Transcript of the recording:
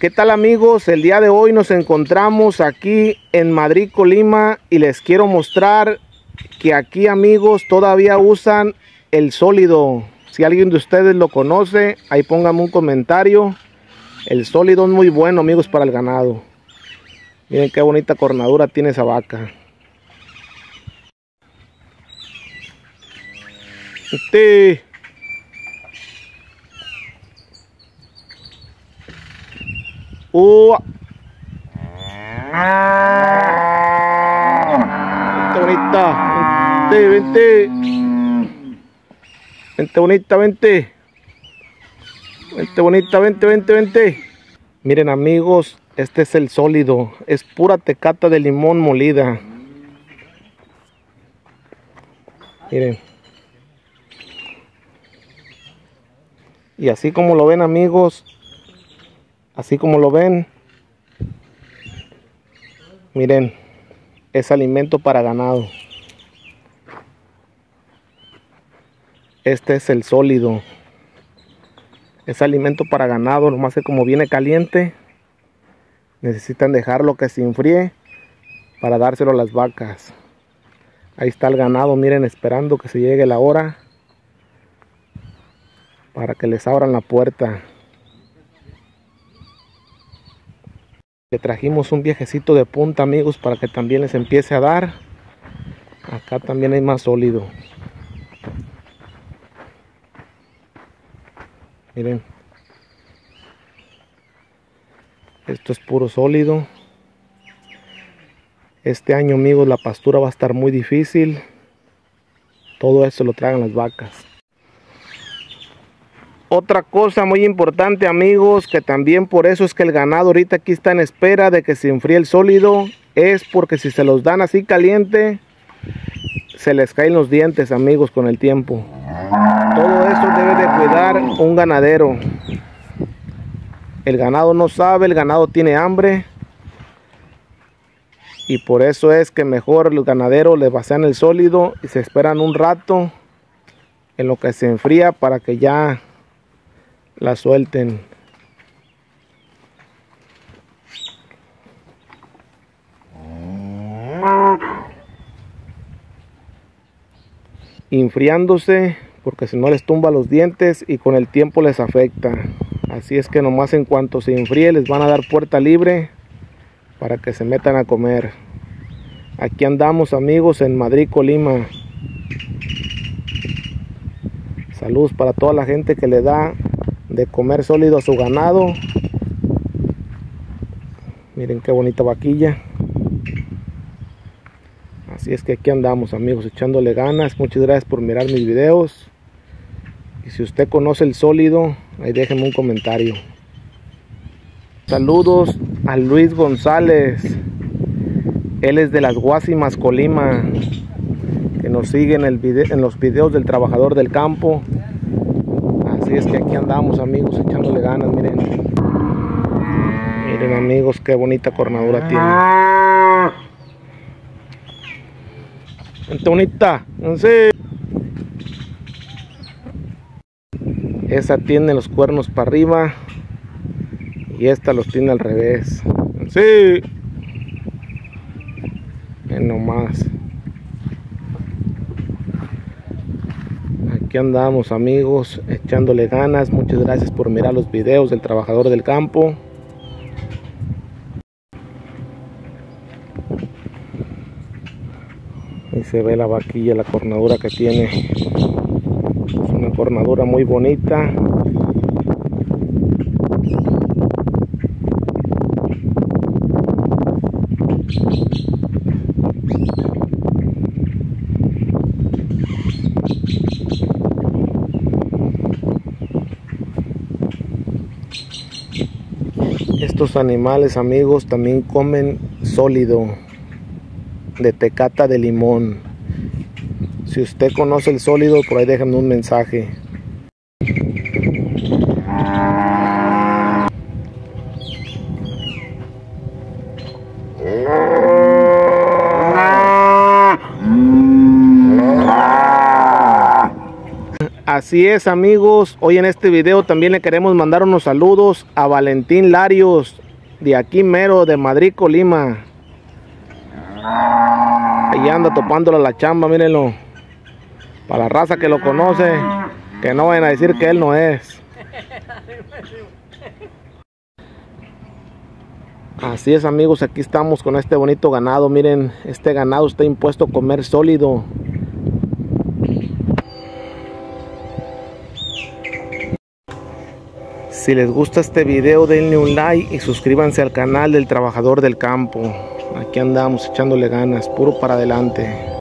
¿Qué tal amigos? El día de hoy nos encontramos aquí en Madrid, Colima y les quiero mostrar que aquí amigos todavía usan el sólido. Si alguien de ustedes lo conoce, ahí pónganme un comentario. El sólido es muy bueno amigos para el ganado. Miren qué bonita cornadura tiene esa vaca. Uh. Vente bonita. Vente, vente. Vente bonita, vente. Vente bonita, vente, vente, vente. Miren amigos, este es el sólido. Es pura tecata de limón molida. Miren. Y así como lo ven amigos, así como lo ven miren es alimento para ganado. Este es el sólido. Es alimento para ganado nomás que como viene caliente necesitan dejarlo que se enfríe para dárselo a las vacas. Ahí está el ganado miren esperando que se llegue la hora para que les abran la puerta Trajimos un viajecito de punta amigos para que también les empiece a dar. Acá también hay más sólido. Miren. Esto es puro sólido. Este año amigos la pastura va a estar muy difícil. Todo esto lo tragan las vacas. Otra cosa muy importante amigos, que también por eso es que el ganado ahorita aquí está en espera de que se enfríe el sólido, es porque si se los dan así caliente, se les caen los dientes amigos con el tiempo. Todo eso debe de cuidar un ganadero. El ganado no sabe, el ganado tiene hambre. Y por eso es que mejor el ganadero le vacían el sólido y se esperan un rato en lo que se enfría para que ya la suelten. Enfriándose porque si no les tumba los dientes y con el tiempo les afecta. Así es que nomás en cuanto se enfríe les van a dar puerta libre para que se metan a comer. Aquí andamos amigos en Madrid, Colima. Saludos para toda la gente que le da de comer sólido a su ganado. Miren qué bonita vaquilla. Así es que aquí andamos amigos echándole ganas. Muchas gracias por mirar mis videos. Y si usted conoce el sólido, ahí déjenme un comentario. Saludos a Luis González. Él es de las Guasimas, Colima. Que nos sigue en, el en los videos del trabajador del campo. Así es que aquí andamos amigos echándole ganas, miren. Miren amigos qué bonita cornadura tiene. Vente bonita, sé. Esa tiene los cuernos para arriba y esta los tiene al revés. Sí. Ven nomás. Aquí andamos amigos echándole ganas. Muchas gracias por mirar los videos del trabajador del campo. Y se ve la vaquilla la cornadura que tiene. Es una cornadura muy bonita Estos animales amigos también comen sólido de tecata de limón. Si usted conoce el sólido, por ahí déjenme un mensaje. Así es amigos, hoy en este video también le queremos mandar unos saludos a Valentín Larios de aquí mero de Madrid, Colima. Ahí anda topándole la chamba, mírenlo. Para la raza que lo conoce, que no vayan a decir que él no es. Así es amigos, aquí estamos con este bonito ganado. Miren, este ganado está impuesto a comer sólido. Si les gusta este video denle un like y suscríbanse al canal del Trabajador del Campo. Aquí andamos echándole ganas, puro para adelante.